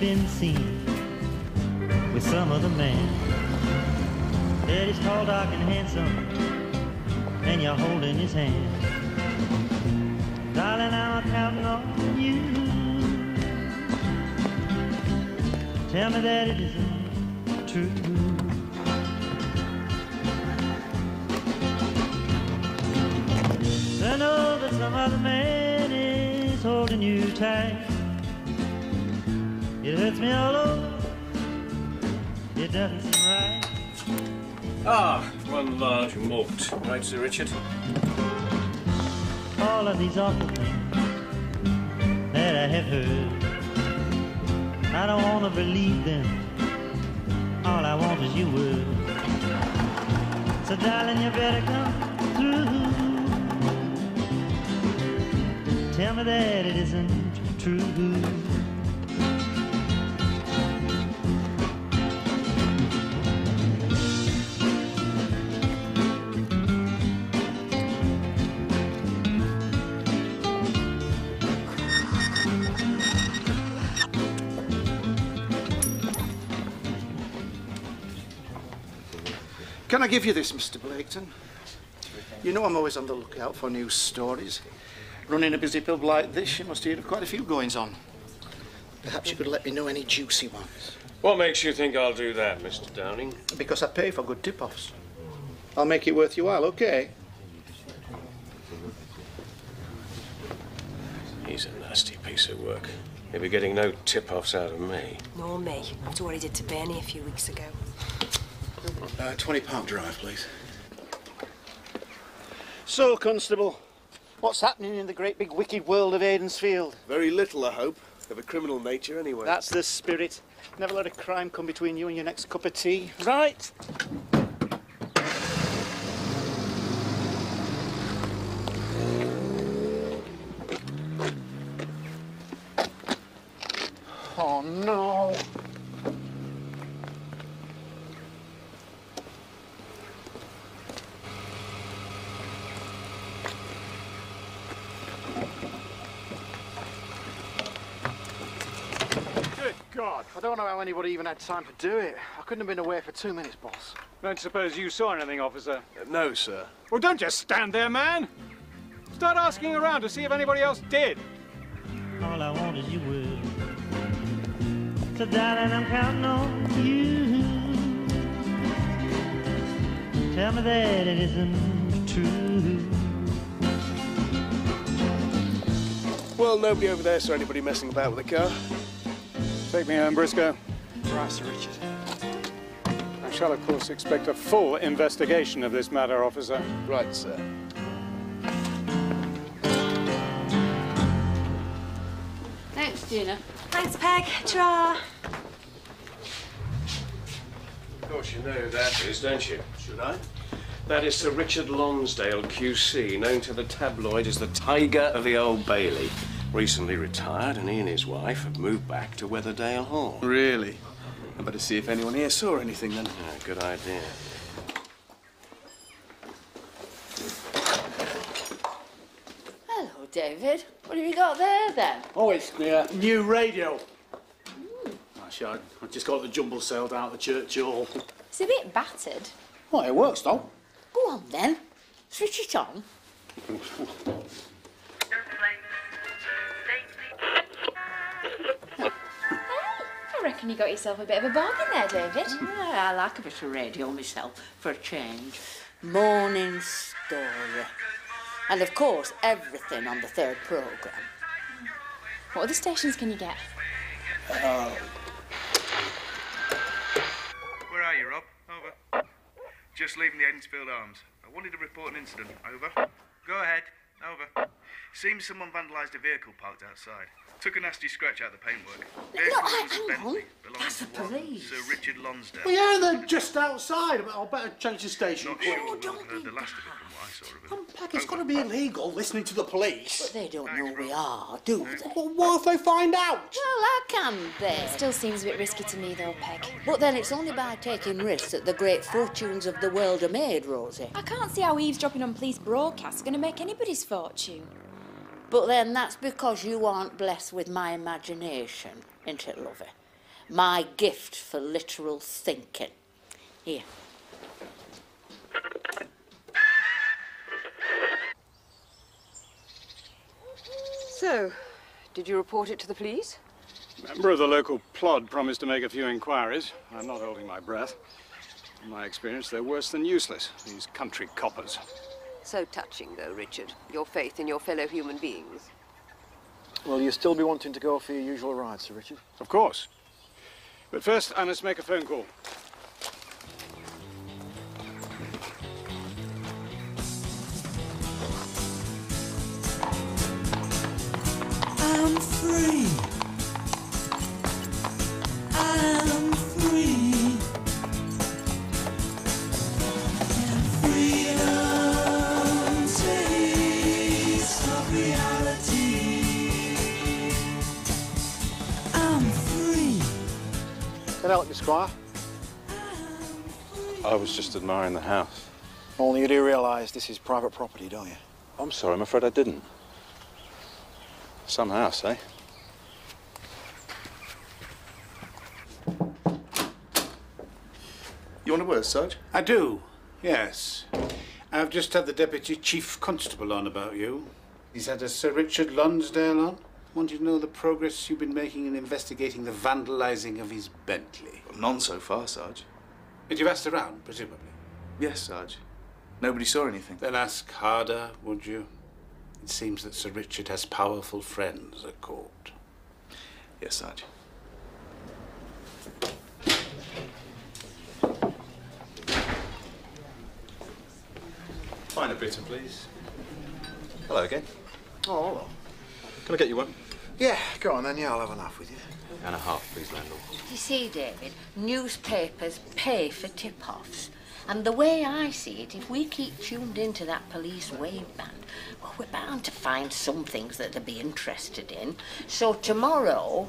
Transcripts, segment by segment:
been seen with some other man. That he's tall, dark, and handsome, and you're holding his hand. Darling, I'm counting on you. Tell me that it isn't true. I know that some other man is holding you tight. It hurts me all over. It doesn't seem right. Ah, one large malt. Right, Sir Richard? all of these awful things that I have heard. I don't want to believe them. All I want is you word. So, darling, you better come through. Tell me that it isn't true. Can I give you this, Mr. Blaketon? You know I'm always on the lookout for news stories. Running a busy pub like this, you must hear of quite a few goings on. Perhaps you could let me know any juicy ones. What makes you think I'll do that, Mr. Downing? Because I pay for good tip-offs. I'll make it worth your while, okay? He's a nasty piece of work. He'll be getting no tip-offs out of me. Nor me, after what he did to Bernie a few weeks ago. Uh, 20 Park Drive, please. So, Constable, what's happening in the great big wicked world of Aidensfield? Very little, I hope. Of a criminal nature, anyway. That's the spirit. Never let a crime come between you and your next cup of tea. Right? Oh, no. Good God. I don't know how anybody even had time to do it. I couldn't have been away for two minutes, boss. Don't suppose you saw anything, officer? Uh, no, sir. Well, don't just stand there, man. Start asking around to see if anybody else did. All I want is your word. So, darling, I'm counting on you. Tell me that it isn't true. Well, nobody over there saw anybody messing about with the car. Take me home, Briscoe. Right, Sir Richard. I shall, of course, expect a full investigation of this matter, officer. Right, sir. Thanks, Gina. Thanks, Peg. Ta. Of course, you know who that is, don't you? Should I? That is Sir Richard Lonsdale, QC, known to the tabloid as the Tiger of the Old Bailey. Recently retired, and he and his wife have moved back to Weatherdale Hall. Really? I better see if anyone here saw anything then. Yeah, good idea. Hello, David. What have you got there, then? Oh, it's the uh, new radio. Actually, I, I just got the jumble sailed out of the church hall. It's a bit battered. Well, it works, though. Go on, then. Switch it on. reckon you got yourself a bit of a bargain there, David. Yeah, I like a bit of radio myself, for a change. Morning story. And, of course, everything on the third programme. What other stations can you get? Uh, Where are you, Rob? Over. Just leaving the Aidensfield Arms. I wanted to report an incident. Over. Go ahead. Over. Seems someone vandalised a vehicle parked outside. Took a nasty scratch out of the paintwork. No, Vehicle I- was a hang Bentley on. That's the police? Sir Richard Lonsdale. Well, yeah, they're just outside. I'll better change the station. Not sure oh, I've heard the last of it from what I saw of it. Pack, it's oh, got to be illegal listening to the police. But they don't know we are, do they? Well, what if they find out? Well, how can they? Still seems a bit risky to me, though, Peg. But then it's only by taking risks that the great fortunes of the world are made, Rosie. I can't see how eavesdropping on police broadcasts is going to make anybody's fortune. But then that's because you aren't blessed with my imagination, isn't it, lovey? My gift for literal thinking. Here. So, did you report it to the police? Member of the local plod promised to make a few inquiries. I'm not holding my breath. In my experience, they're worse than useless, these country coppers. So touching, though, Richard. Your faith in your fellow human beings. Will you still be wanting to go for your usual ride, Sir Richard? Of course. But first, I must make a phone call. Can I help you, Squire? I was just admiring the house. Only you do realise this is private property, don't you? I'm sorry, I'm afraid I didn't. Some house, eh? You want a word, Sarge? I do, yes. I've just had the Deputy Chief Constable on about you. He's had a Sir Richard Lonsdale on. Wanted to know the progress you've been making in investigating the vandalising of his Bentley. None so far, Sarge. But you've asked around, presumably. Yes, Sarge. Nobody saw anything. Then ask harder, would you? It seems that Sir Richard has powerful friends at court. Yes, Sarge. Find a bitter, please. Hello again. Oh, hello. Can I get you one? Yeah, go on then. Yeah, I'll have an half with you. And a half, please, landlord. You see, David, newspapers pay for tip-offs. And the way I see it, if we keep tuned into that police wave band, well, we're bound to find some things that they'll be interested in. So tomorrow,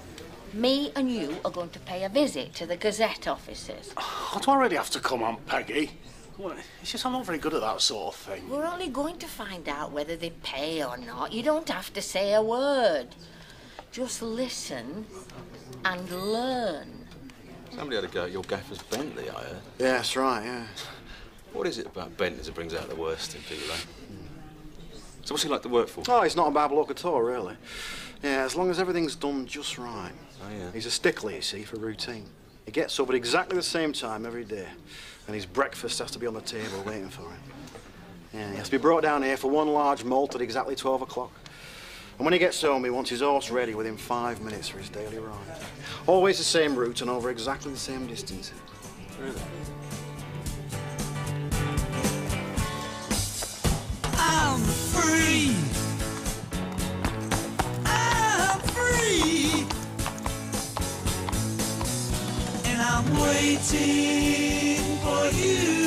me and you are going to pay a visit to the Gazette offices. I don't really have to come on, Peggy. Well, it's just I'm not very good at that sort of thing. We're only going to find out whether they pay or not. You don't have to say a word. Just listen and learn. Somebody had a go at your gaffer's Bentley, I heard. Yeah, that's right, yeah. What is it about Bentleys that brings out the worst in people, eh? So what's he like to work for? Oh, he's not a bad bloke at all, really. Yeah, as long as everything's done just right. Oh, yeah. He's a stickler, you see, for routine. He gets up at exactly the same time every day, and his breakfast has to be on the table waiting for him. Yeah, he has to be brought down here for one large malt at exactly 12 o'clock. And when he gets home, he wants his horse ready within five minutes for his daily ride. Always the same route and over exactly the same distance. I'm free. I'm free. And I'm waiting for you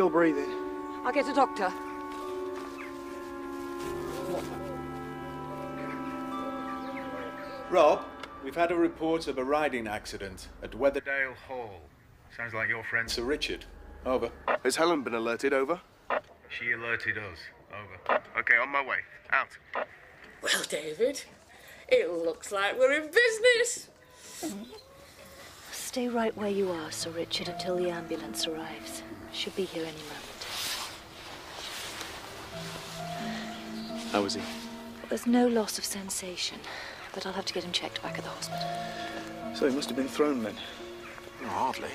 still breathing. I'll get a doctor. Rob, we've had a report of a riding accident at Weatherdale Hall. Sounds like your friend. Sir Richard. Over. Has Helen been alerted? Over. She alerted us. Over. Okay, on my way. Out. Well, David, it looks like we're in business. Stay right where you are, Sir Richard, until the ambulance arrives. Should be here any moment. How was he? There's no loss of sensation, but I'll have to get him checked back at the hospital. So he must have been thrown then. Hardly.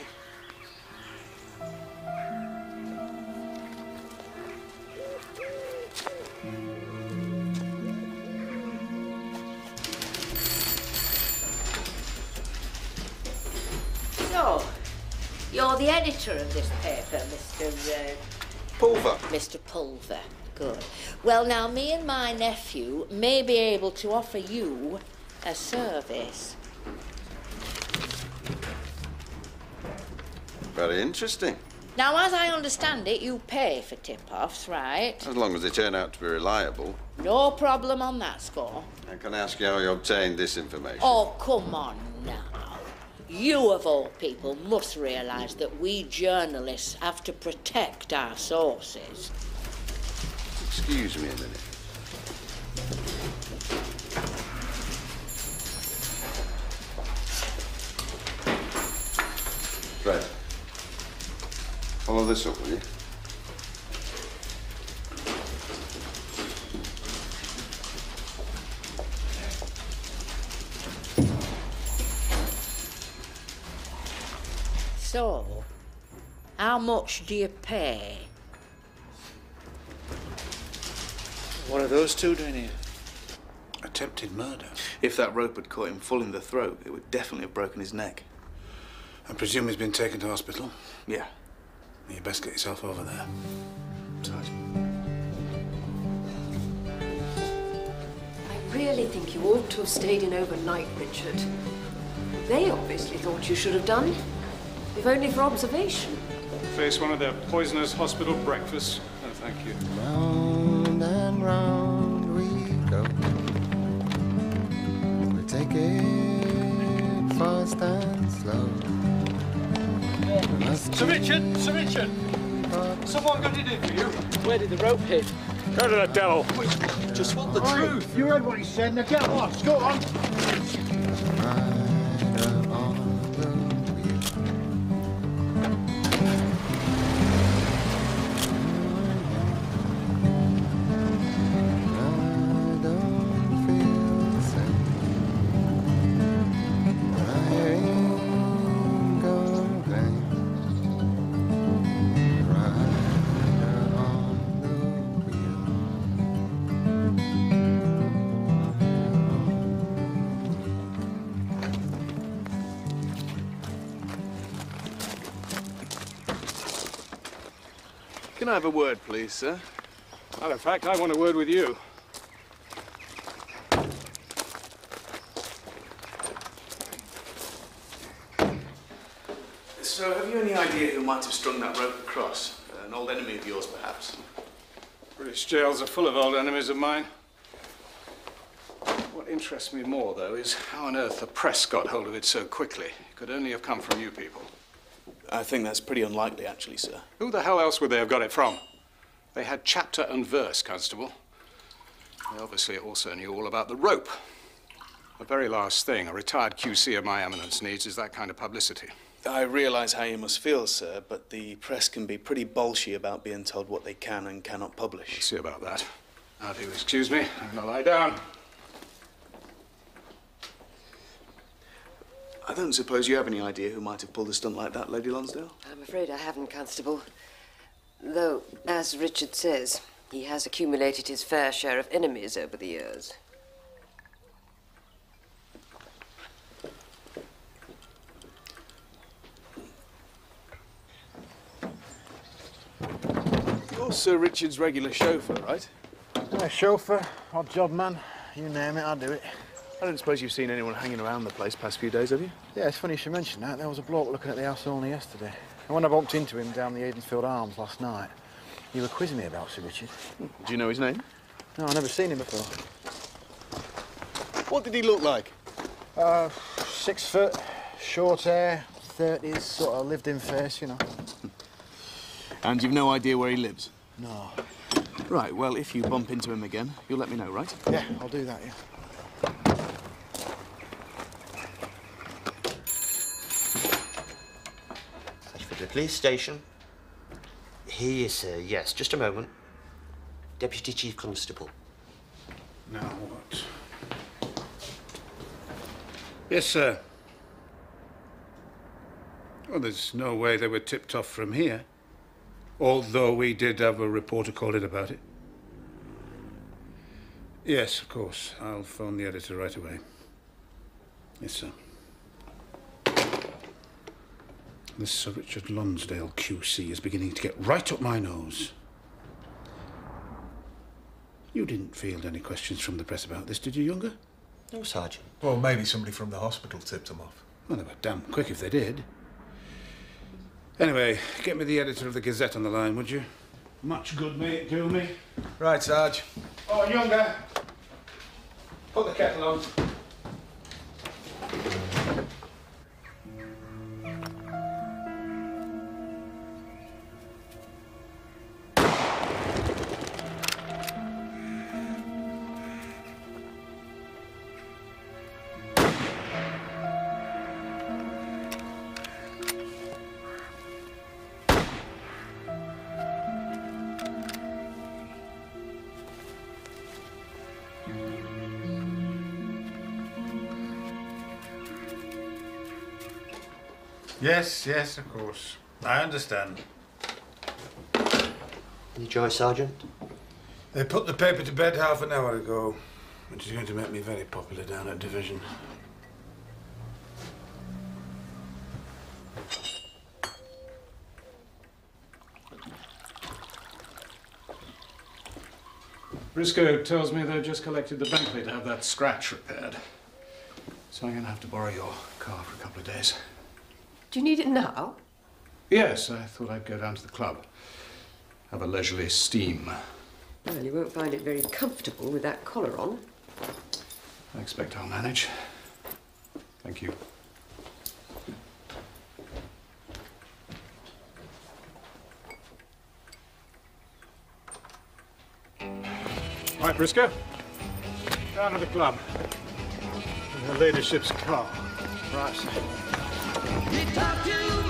You're the editor of this paper, Mr. Uh, Pulver. Mr. Pulver. Good. Well, now, me and my nephew may be able to offer you a service. Very interesting. Now, as I understand it, you pay for tip-offs, right? As long as they turn out to be reliable. No problem on that score. And can I ask you how you obtained this information? Oh, come on. You, of all people, must realise that we journalists have to protect our sources. Excuse me a minute. Fred, follow this up, will you? Much do you pay? What are those two doing here? Attempted murder. If that rope had caught him full in the throat, it would definitely have broken his neck. I presume he's been taken to hospital. Yeah. You best get yourself over there. I really think you ought to have stayed in overnight, Richard. They obviously thought you should have done, if only for observation. Face one of their poisonous hospital breakfasts. No, thank you. Round and round we go. We take it fast and slow. We must Sir Richard, Sir Richard, someone got it in for you. Where did the rope hit? Go to the devil. Just want the Oi, truth. You heard what he said, now get lost. Go on. rider have a word, please, sir? Matter of fact, I want a word with you. So, have you any idea who might have strung that rope across? An old enemy of yours, perhaps? British jails are full of old enemies of mine. What interests me more, though, is how on earth the press got hold of it so quickly. It could only have come from you people. I think that's pretty unlikely, actually, sir. Who the hell else would they have got it from? They had chapter and verse, Constable. They obviously also knew all about the rope. The very last thing a retired QC of my eminence needs is that kind of publicity. I realise how you must feel, sir, but the press can be pretty bolshy about being told what they can and cannot publish. See about that. Now, if you excuse me, I'm gonna lie down. I don't suppose you have any idea who might have pulled a stunt like that, Lady Lonsdale? I'm afraid I haven't, Constable. Though, as Richard says, he has accumulated his fair share of enemies over the years. You're Sir Richard's regular chauffeur, right? Yeah, chauffeur, odd job man, you name it, I'll do it. I don't suppose you've seen anyone hanging around the place past few days, have you? Yeah, it's funny you should mention that. There was a bloke looking at the house only yesterday. And when I bumped into him down the Aidensfield Arms last night, he were quizzing me about Sir Richard. Do you know his name? No, I've never seen him before. What did he look like? Uh, six foot, short hair, 30s, sort of lived in face, you know. And you've no idea where he lives? No. Right, well, if you bump into him again, you'll let me know, right? Yeah, I'll do that, yeah. For the police station. Here, sir. Yes, just a moment. Deputy Chief Constable. Now what? Yes, sir. Well, there's no way they were tipped off from here. Although we did have a reporter call in about it. Yes, of course. I'll phone the editor right away. Yes, sir. This Sir Richard Lonsdale QC is beginning to get right up my nose. You didn't field any questions from the press about this, did you, Younger? No, Sergeant. Well, maybe somebody from the hospital tipped them off. Well, they were damn quick if they did. Anyway, get me the editor of the Gazette on the line, would you? Much good, mate. Do me. Right, Sarge. Oh, Younger. Put the kettle on. Yes, yes, of course. I understand. Any joy, Sergeant? They put the paper to bed half an hour ago, which is going to make me very popular down at Division. Briscoe tells me they've just collected the Bentley to have that scratch repaired. So I'm going to have to borrow your car for a couple of days. Do you need it now? Yes, I thought I'd go down to the club. Have a leisurely steam. Well, you won't find it very comfortable with that collar on. I expect I'll manage. Thank you. Right, Briscoe. Down to the club. In her ladyship's car. Right, sir. You talk too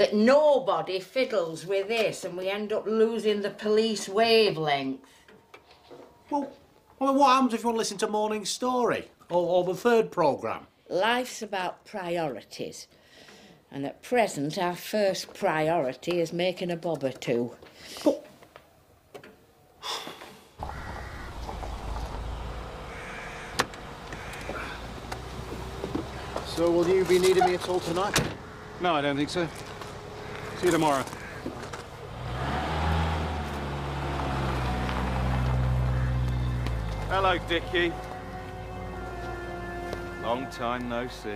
that nobody fiddles with this and we end up losing the police wavelength. Well, well, what happens if you want to listen to Morning Story or, or the third programme? Life's about priorities. And at present, our first priority is making a bob or two. So will you be needing me at all tonight? No, I don't think so. See you tomorrow. Hello, Dickie. Long time no see.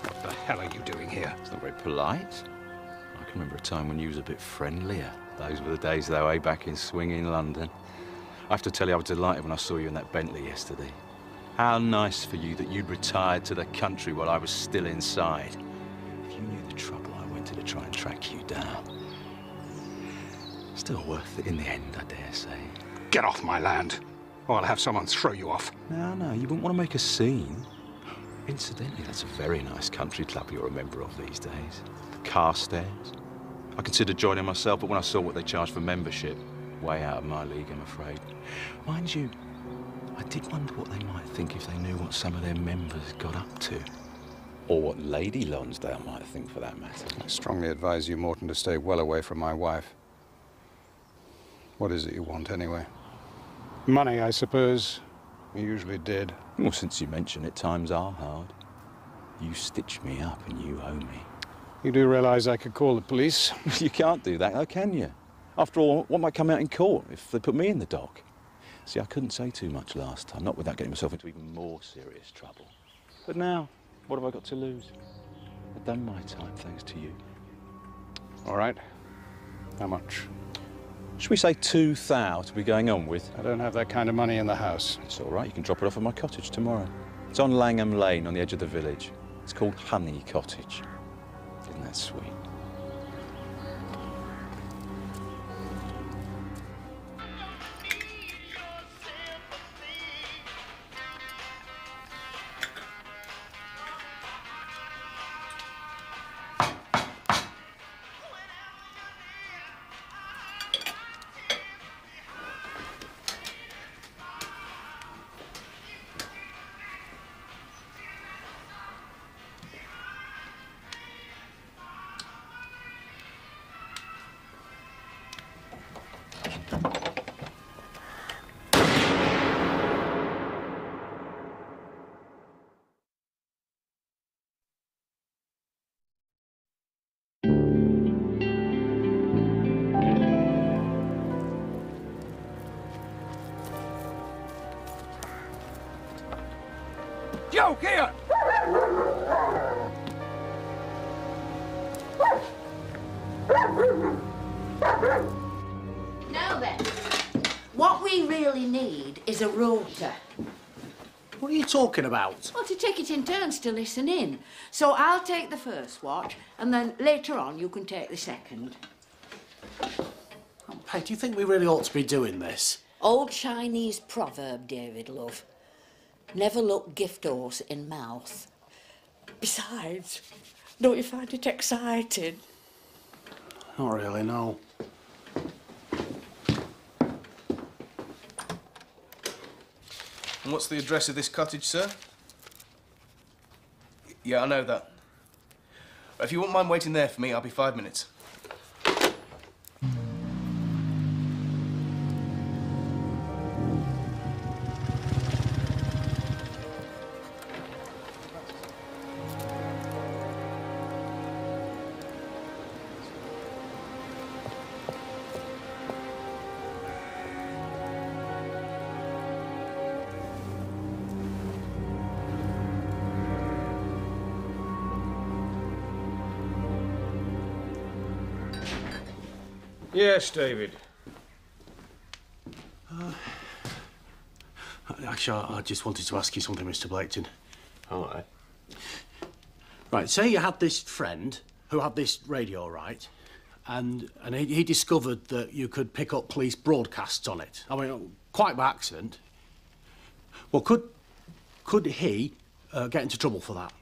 What the hell are you doing here? It's not very polite. I can remember a time when you was a bit friendlier. Those were the days, though, way back in swinging London. I have to tell you, I was delighted when I saw you in that Bentley yesterday. How nice for you that you'd retired to the country while I was still inside. If you knew the trouble I went to to try and track you down. Still worth it in the end, I dare say. Get off my land, or I'll have someone throw you off. No, no, you wouldn't want to make a scene. Incidentally, that's a very nice country club you're a member of these days. The Carstairs. I considered joining myself, but when I saw what they charged for membership, way out of my league, I'm afraid. Mind you, I did wonder what they might think if they knew what some of their members got up to. Or what Lady Lonsdale might think, for that matter. I strongly advise you, Morton, to stay well away from my wife. What is it you want, anyway? Money, I suppose. You usually did. Well, since you mention it, times are hard. You stitch me up and you owe me. You do realize I could call the police? you can't do that, though, can you? After all, what might come out in court if they put me in the dock? See, I couldn't say too much last time, not without getting myself into even more serious trouble. But now, what have I got to lose? I've done my time, thanks to you. All right. How much? Should we say two thou to be going on with? I don't have that kind of money in the house. It's all right. You can drop it off at my cottage tomorrow. It's on Langham Lane on the edge of the village. It's called Honey Cottage. Isn't that sweet? Joke here! Now then, what we really need is a rota. What are you talking about? Well, to take it in turns to listen in. So I'll take the first watch, and then later on you can take the second. Hey, do you think we really ought to be doing this? Old Chinese proverb, David, love. Never look gift horse in mouth. Besides, don't you find it exciting? Not really, no. And what's the address of this cottage, sir? Yeah, I know that. If you won't mind waiting there for me, I'll be five minutes. Yes, David. Actually, I I just wanted to ask you something, Mr. Blaketon. All right. Right, say you had this friend who had this radio, right? And, and he, he discovered that you could pick up police broadcasts on it. I mean, quite by accident. Well, could, could he uh, get into trouble for that?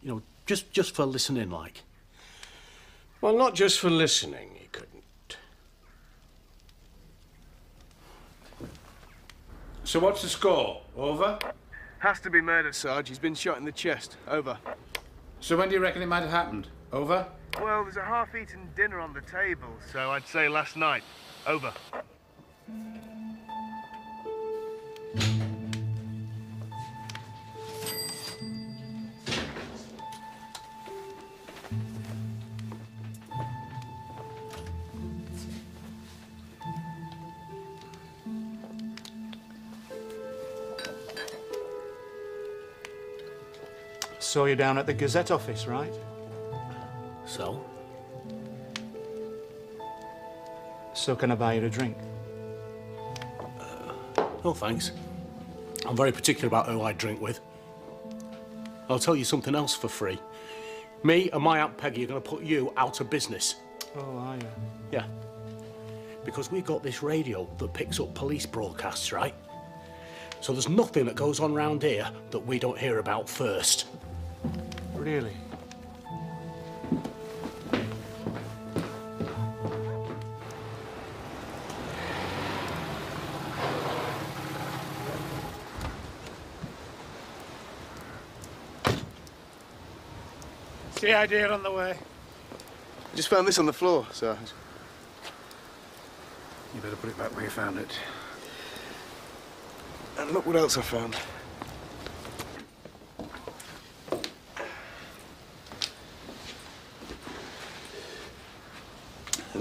You know, just, just for listening, like? Well, not just for listening, he couldn't. So what's the score? Over? Has to be murder, Sarge. He's been shot in the chest. Over. So when do you reckon it might have happened? Over? Well, there's a half-eaten dinner on the table, so I'd say last night. Over. Saw you down at the Gazette office, right? So? So can I buy you a drink? Uh, no, thanks. I'm very particular about who I drink with. I'll tell you something else for free. Me and my Aunt Peggy are going to put you out of business. Oh, are you? Yeah. Because we've got this radio that picks up police broadcasts, right? So there's nothing that goes on round here that we don't hear about first. Really? See idea on the way. Just found this on the floor, sir. You better put it back where you found it. And look what else I found.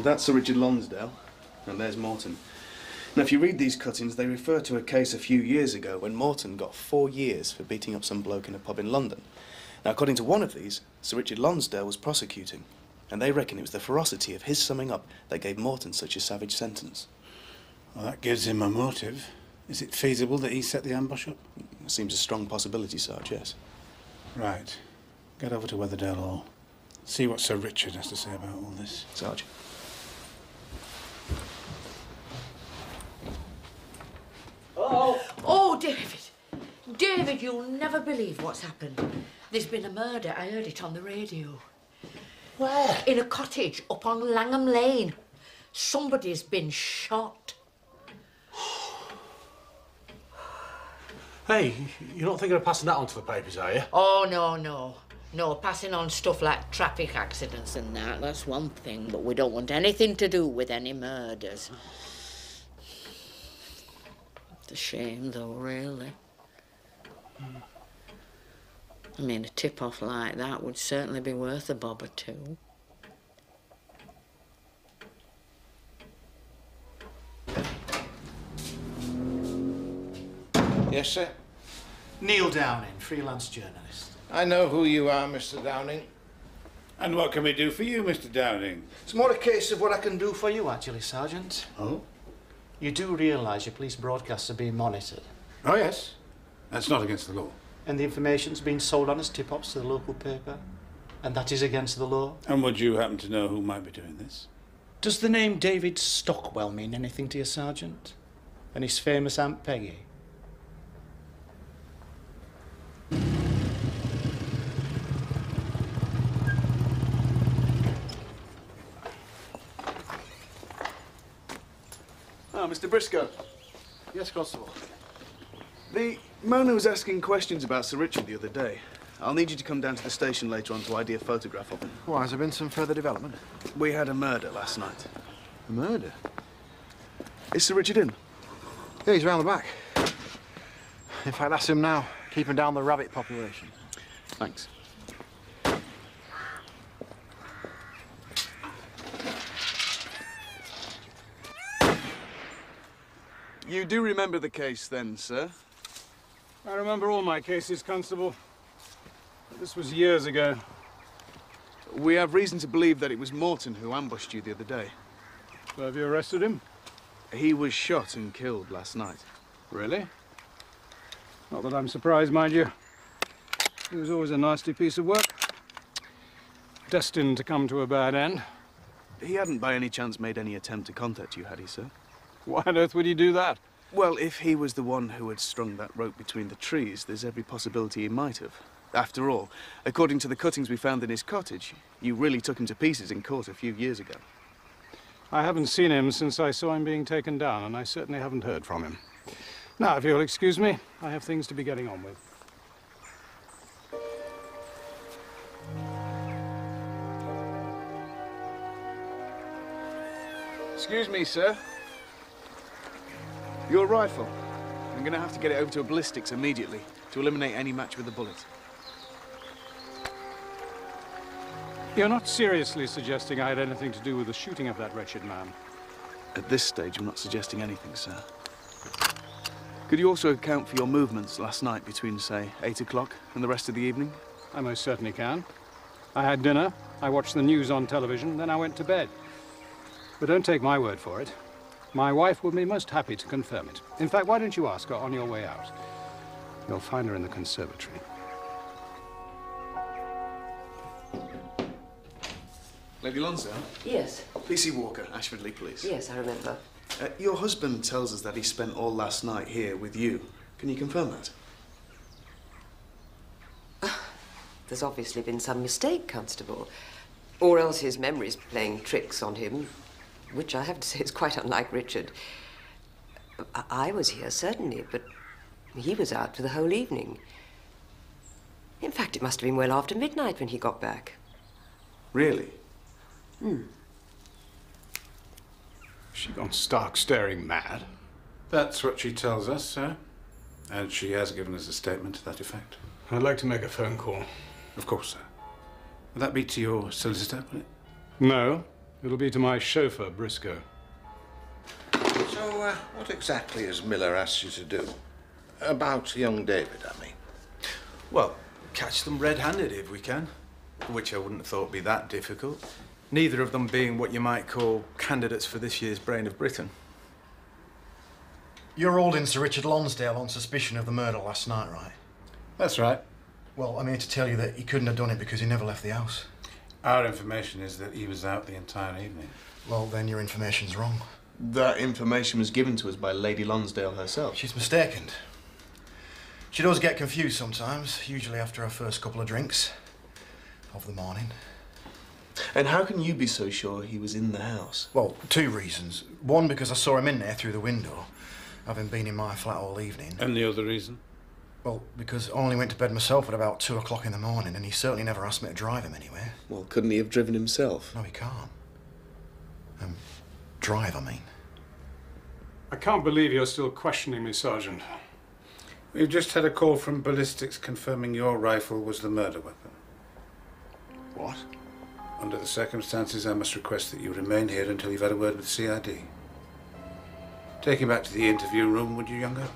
That's Sir Richard Lonsdale, and there's Morton. Now, if you read these cuttings, they refer to a case a few years ago when Morton got four years for beating up some bloke in a pub in London. Now, according to one of these, Sir Richard Lonsdale was prosecuting, and they reckon it was the ferocity of his summing up that gave Morton such a savage sentence. Well, that gives him a motive. Is it feasible that he set the ambush up? Seems a strong possibility, Sarge, yes. Right. Get over to Weatherdale Hall. See what Sir Richard has to say about all this. Sarge. Oh! Oh, David! David, you'll never believe what's happened. There's been a murder. I heard it on the radio. Where? In a cottage up on Langham Lane. Somebody's been shot. Hey, you're not thinking of passing that on to the papers, are you? Oh, no, no. No, passing on stuff like traffic accidents and that, that's one thing, but we don't want anything to do with any murders. It's a shame, though, really. I mean, a tip off like that would certainly be worth a bob or two. Yes, sir? Neil Downing, freelance journalist. I know who you are, Mr. Downing. And what can we do for you, Mr. Downing? It's more a case of what I can do for you, actually, Sergeant. Oh? You do realise your police broadcasts are being monitored. Oh, yes. That's not against the law. And the information's being sold on as tip-offs to the local paper. And that is against the law. And would you happen to know who might be doing this? Does the name David Stockwell mean anything to you, Sergeant? And his famous Aunt Peggy? Mr. Briscoe. Yes, Constable. The man who was asking questions about Sir Richard the other day. I'll need you to come down to the station later on to ID a photograph of him. Why, has there been some further development? We had a murder last night. A murder? Is Sir Richard in? Yeah, he's round the back. In fact, that's him now, keeping down the rabbit population. Thanks. You do remember the case then, sir? I remember all my cases, Constable. This was years ago. We have reason to believe that it was Morton who ambushed you the other day. So have you arrested him? He was shot and killed last night. Really? Not that I'm surprised, mind you. He was always a nasty piece of work. Destined to come to a bad end. He hadn't by any chance made any attempt to contact you, had he, sir? Why on earth would he do that? Well, if he was the one who had strung that rope between the trees, there's every possibility he might have. After all, according to the cuttings we found in his cottage, you really took him to pieces in court a few years ago. I haven't seen him since I saw him being taken down, and I certainly haven't heard from him. Now, if you'll excuse me, I have things to be getting on with. Excuse me, sir. Your rifle. I'm going to have to get it over to a ballistics immediately to eliminate any match with the bullet. You're not seriously suggesting I had anything to do with the shooting of that wretched man? At this stage, I'm not suggesting anything, sir. Could you also account for your movements last night between, say, 8 o'clock and the rest of the evening? I most certainly can. I had dinner, I watched the news on television, then I went to bed. But don't take my word for it. My wife would be most happy to confirm it. In fact, why don't you ask her on your way out? You'll find her in the conservatory. Lady Lonsdale? Yes. PC Walker, Ashfordly Police. Yes, I remember. Uh, your husband tells us that he spent all last night here with you. Can you confirm that? There's obviously been some mistake, Constable. Or else his memory's playing tricks on him, which I have to say is quite unlike Richard. I, I was here, certainly, but he was out for the whole evening. In fact, it must have been well after midnight when he got back. Really? Hmm. She gone stark staring mad. That's what she tells us, sir. And she has given us a statement to that effect. I'd like to make a phone call. Of course, sir. Will that be to your solicitor, will it? No, it'll be to my chauffeur, Briscoe. So, uh, what exactly has Miller asked you to do? About young David, I mean. Well, catch them red-handed if we can, which I wouldn't have thought be that difficult. Neither of them being what you might call candidates for this year's Brain of Britain. You're holding Sir Richard Lonsdale on suspicion of the murder last night, right? That's right. Well, I'm here to tell you that he couldn't have done it because he never left the house. Our information is that he was out the entire evening. Well, then your information's wrong. That information was given to us by Lady Lonsdale herself. She's mistaken. She does get confused sometimes, usually after her first couple of drinks of the morning. And how can you be so sure he was in the house? Well, two reasons. One, because I saw him in there through the window, having been in my flat all evening. And the other reason? Well, because I only went to bed myself at about two o'clock in the morning, and he certainly never asked me to drive him anywhere. Well, couldn't he have driven himself? No, he can't. Um, drive, I mean. I can't believe you're still questioning me, Sergeant. We've just had a call from ballistics confirming your rifle was the murder weapon. What? Under the circumstances, I must request that you remain here until you've had a word with CID. Take him back to the interview room, would you, younger?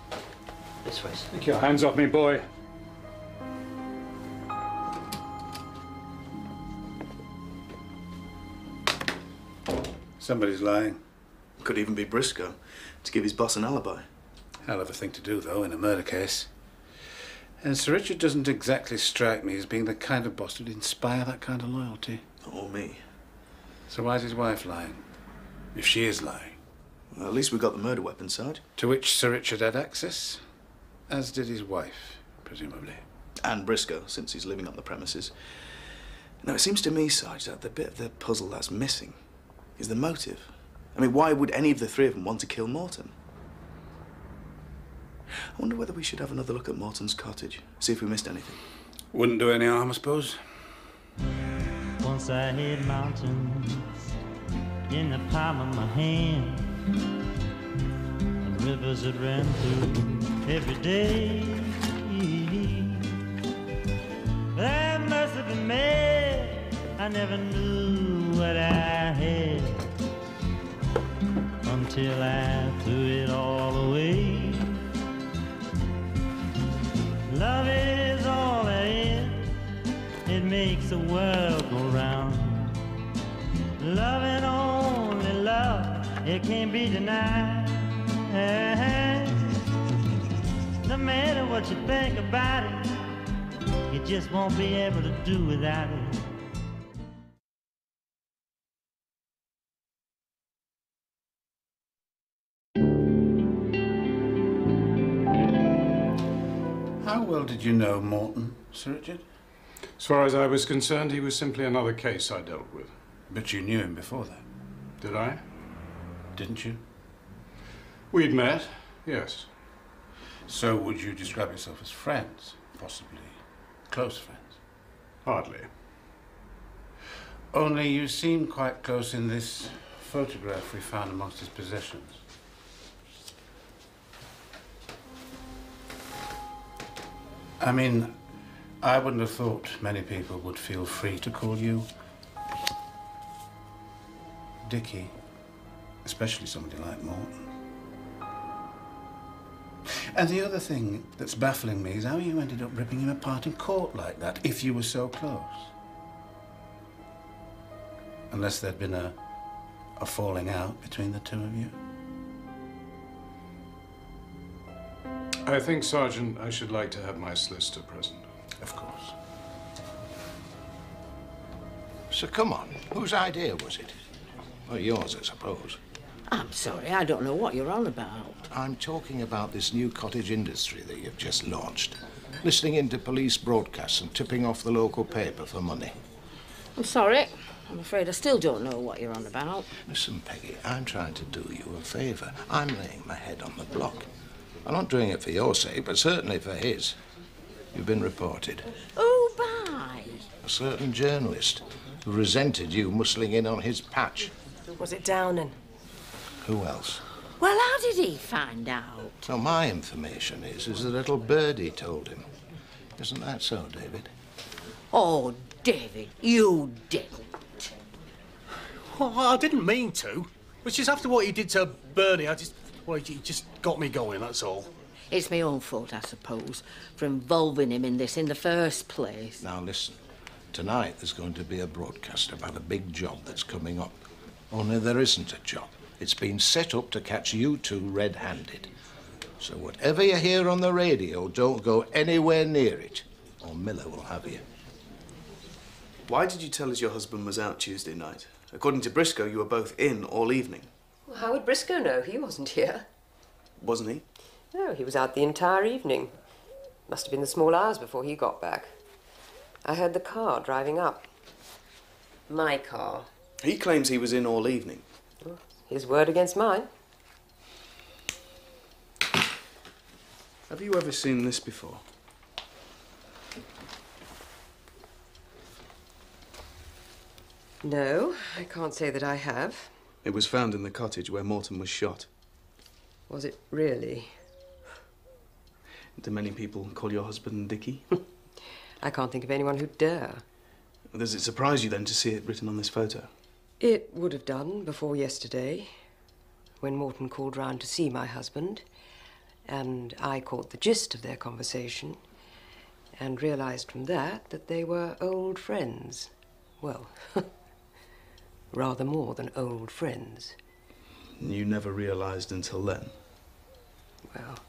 This way. Take your hands off me, boy. Somebody's lying. Could even be Briscoe, to give his boss an alibi. Hell of a thing to do, though, in a murder case. And Sir Richard doesn't exactly strike me as being the kind of boss who'd inspire that kind of loyalty. Or me. So why's his wife lying? If she is lying. Well, at least we've got the murder weapon side. To which Sir Richard had access, as did his wife, presumably. And Briscoe, since he's living on the premises. Now, it seems to me, Sarge, that the bit of the puzzle that's missing is the motive. I mean, why would any of the three of them want to kill Morton? I wonder whether we should have another look at Morton's cottage, see if we missed anything. Wouldn't do any harm, I suppose. Once I hit mountains in the palm of my hand, and rivers that ran through every day. That must have been mad. I never knew what I had until I threw it all away. Love is all there is. It makes the world go round. Love and only love, it can't be denied. No matter what you think about it, you just won't be able to do without it. How well did you know Morton, Sir Richard? As far as I was concerned, he was simply another case I dealt with. But you knew him before that. Did I? Didn't you? We'd met, yes. So would you describe yourself as friends? Possibly close friends? Hardly. Only you seem quite close in this photograph we found amongst his possessions. I mean, I wouldn't have thought many people would feel free to call you Dickie, especially somebody like Morton. And the other thing that's baffling me is how you ended up ripping him apart in court like that, if you were so close. Unless there'd been a, a falling out between the two of you. I think, Sergeant, I should like to have my solicitor present. Of course. So come on, whose idea was it? Well, yours, I suppose. I'm sorry, I don't know what you're on about. I'm talking about this new cottage industry that you've just launched. Listening into police broadcasts and tipping off the local paper for money. I'm sorry. I'm afraid I still don't know what you're on about. Listen, Peggy, I'm trying to do you a favour. I'm laying my head on the block. I'm not doing it for your sake, but certainly for his. You've been reported. Oh, bye. A certain journalist who resented you muscling in on his patch. Was it Downing? Who else? Well, how did he find out? So my information is, is the little birdie told him. Isn't that so, David? Oh, David, you didn't. Well, I didn't mean to. Which is after what he did to Bernie, I just... Well, he just got me going, that's all. It's my own fault, I suppose, for involving him in this in the first place. Now listen. Tonight there's going to be a broadcast about a big job that's coming up. Only there isn't a job. It's been set up to catch you two red-handed. So whatever you hear on the radio, don't go anywhere near it, or Miller will have you. Why did you tell us your husband was out Tuesday night? According to Briscoe, you were both in all evening. Well, how would Briscoe know? He wasn't here. Wasn't he? No, he was out the entire evening. Must have been the small hours before he got back. I heard the car driving up. My car. He claims he was in all evening. His word against mine. Have you ever seen this before? No, I can't say that I have. It was found in the cottage where Morton was shot. Was it really? Do many people call your husband Dickie? I can't think of anyone who'd dare. Does it surprise you then to see it written on this photo? It would have done before yesterday, when Morton called round to see my husband, and I caught the gist of their conversation, and realized from that that they were old friends. Well, rather more than old friends. You never realized until then. Well,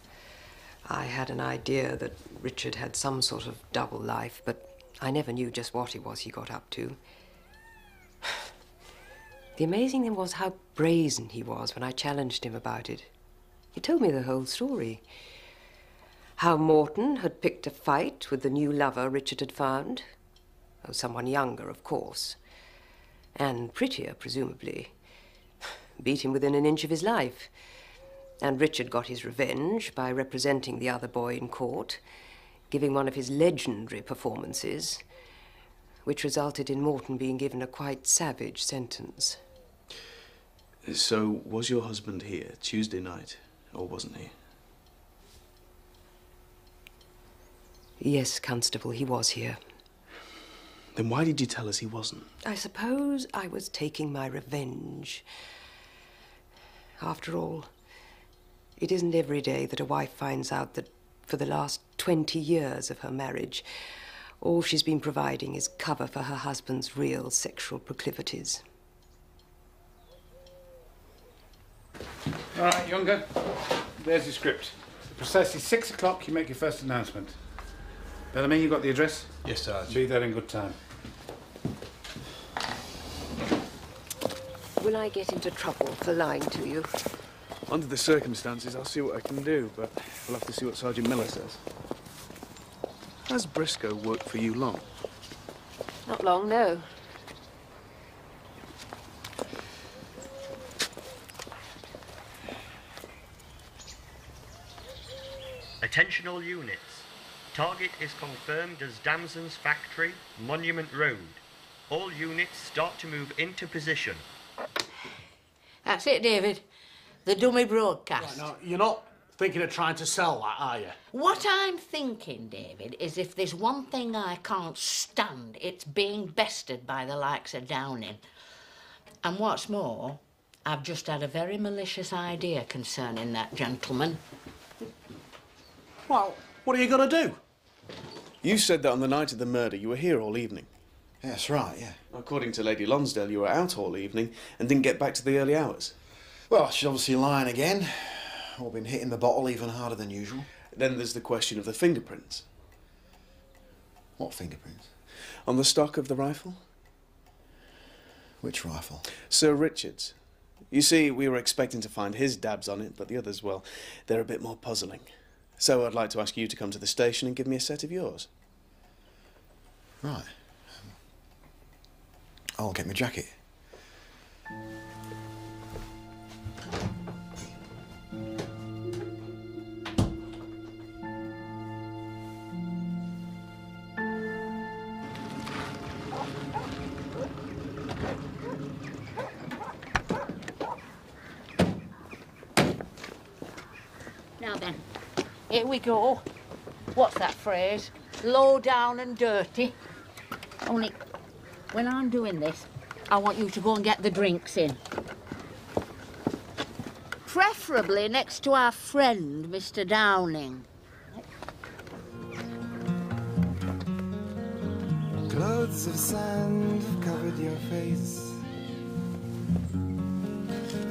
I had an idea that Richard had some sort of double life, but I never knew just what it was he got up to. The amazing thing was how brazen he was when I challenged him about it. He told me the whole story. How Morton had picked a fight with the new lover Richard had found. Oh, someone younger, of course. And prettier, presumably. Beat him within an inch of his life. And Richard got his revenge by representing the other boy in court, giving one of his legendary performances, which resulted in Morton being given a quite savage sentence. So, was your husband here Tuesday night, or wasn't he? Yes, Constable, he was here. Then why did you tell us he wasn't? I suppose I was taking my revenge. After all, it isn't every day that a wife finds out that for the last 20 years of her marriage, all she's been providing is cover for her husband's real sexual proclivities. All right, Younger. There's your script. Precisely six o'clock, you make your first announcement. Bellamy, you got the address? Yes, Sarge. Be there in good time. Will I get into trouble for lying to you? Under the circumstances, I'll see what I can do, but we'll have to see what Sergeant Miller says. Has Briscoe worked for you long? Not long, no. Attention all units. Target is confirmed as Damson's Factory, Monument Road. All units start to move into position. That's it, David. The dummy broadcast. Right, now, you're not thinking of trying to sell that, are you? What I'm thinking, David, is if there's one thing I can't stand, it's being bested by the likes of Downing. And what's more, I've just had a very malicious idea concerning that gentleman. Well, what are you going to do? You said that on the night of the murder you were here all evening. That's right, yeah. According to Lady Lonsdale, you were out all evening and didn't get back to the early hours. Well, she's obviously lying again. Or been hitting the bottle even harder than usual. Then there's the question of the fingerprints. What fingerprints? On the stock of the rifle? Which rifle? Sir Richard's. You see, we were expecting to find his dabs on it, but the others, well, they're a bit more puzzling. So I'd like to ask you to come to the station and give me a set of yours. Right. I'll get my jacket. We go. What's that phrase? Low down and dirty. Only, when I'm doing this, I want you to go and get the drinks in. Preferably next to our friend, Mr. Downing. Clothes of sand have covered your face,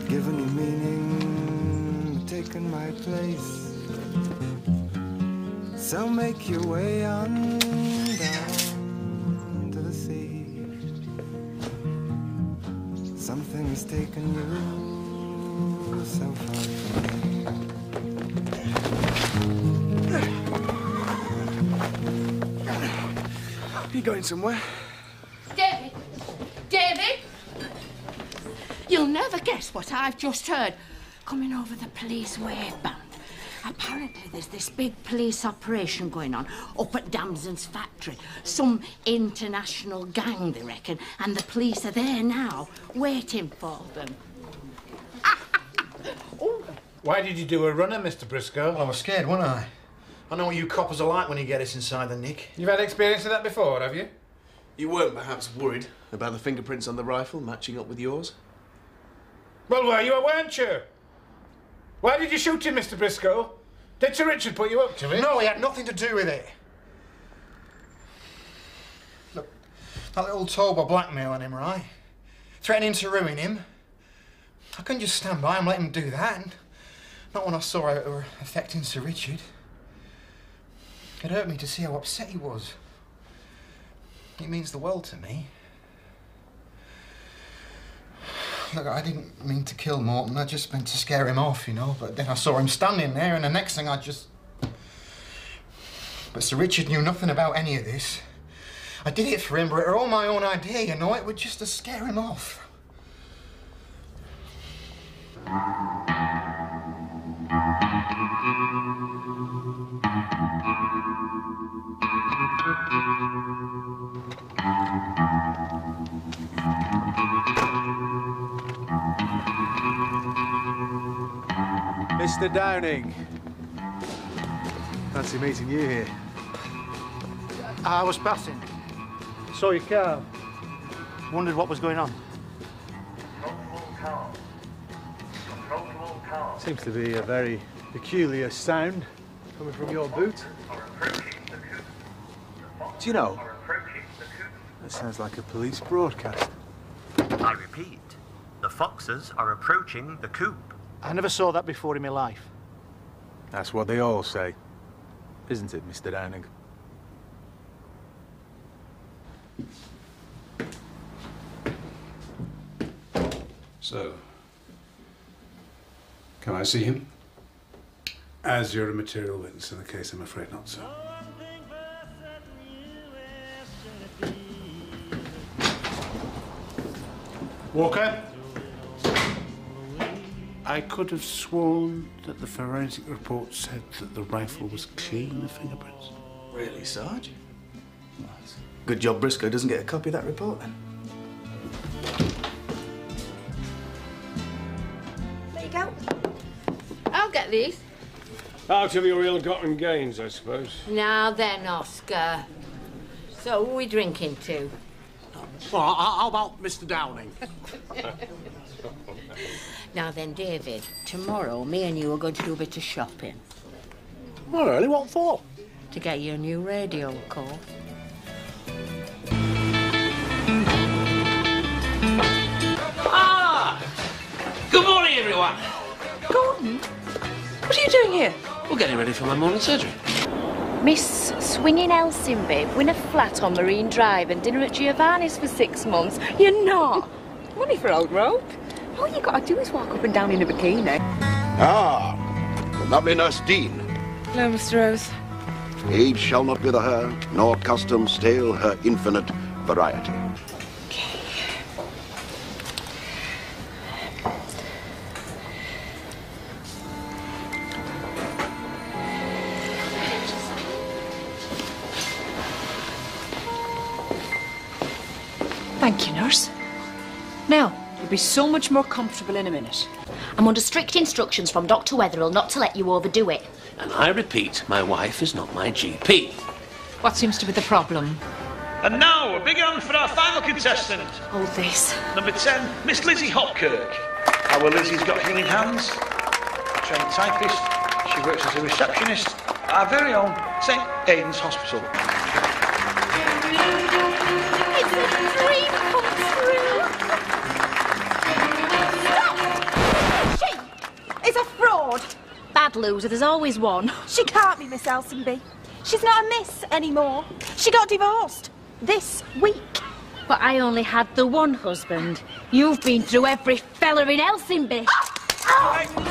given you meaning, taken my place. So make your way on down to the sea. Something has taken you so far. You going somewhere? David! David! You'll never guess what I've just heard. Coming over the police waveband. Apparently, there's this big police operation going on up at Damson's factory. Some international gang, they reckon, and the police are there now, waiting for them. Why did you do a runner, Mr. Briscoe? Well, I was scared, wasn't I? I know what you coppers are like when you get us inside the nick. You've had experience of that before, have you? You weren't perhaps worried about the fingerprints on the rifle matching up with yours? Well, were you, or weren't you? Why did you shoot him, Mr. Briscoe? Did Sir Richard put you up to it? No, he had nothing to do with it. Look, that little were blackmailing him, right? Threatening to ruin him. I couldn't just stand by and let him do that. Not when I saw how it were affecting Sir Richard. It hurt me to see how upset he was. It means the world to me. Look, I didn't mean to kill Morton. I just meant to scare him off, you know. But then I saw him standing there, and the next thing I just. But Sir Richard knew nothing about any of this. I did it for him, but it were all my own idea, you know. It was just to scare him off. Mr. Downing. Fancy meeting you here. I was passing. Saw your car. Wondered what was going on. Seems to be a very peculiar sound coming from your boot. Do you know? That sounds like a police broadcast. I repeat, the foxes are approaching the coop. I never saw that before in my life. That's what they all say. Isn't it, Mr. Downing? So, can I see him? As you're a material witness in the case, I'm afraid not, sir. Walker? I could have sworn that the forensic report said that the rifle was clean of fingerprints. Really, Sarge? Good job Briscoe doesn't get a copy of that report then. There you go. I'll get these. Out of your ill-gotten gains, I suppose. Now then, Oscar. So, who are we drinking to? Well, how how about Mr. Downing? Now then, David, tomorrow me and you are going to do a bit of shopping. Well, really, what for? To get you a new radio, of course. Ah! Good morning, everyone. Gordon, what are you doing here? We're getting ready for my morning surgery. Miss Swinging Elsinby, win a flat on Marine Drive and dinner at Giovanni's for six months. You're not. Money for old rope. All you gotta do is walk up and down in a bikini. Ah, the lovely nurse Dean. Hello, Mr. Rose. Age shall not wither her, nor custom stale her infinite variety. Thank you, nurse. Now, you'll be so much more comfortable in a minute. I'm under strict instructions from Dr. Wetherill not to let you overdo it. And I repeat, my wife is not my GP. What seems to be the problem? And now, a big hand for our final contestant. Hold this. Number 10, Miss Lizzie Hopkirk. Our Lizzie's got healing hands. A trained typist. She works as a receptionist at our very own St. Aidan's Hospital. Loser, there's always one. She can't be Miss Elsinby. She's not a miss anymore. She got divorced this week. But I only had the one husband. You've been through every fella in Elsinby. Oh! oh!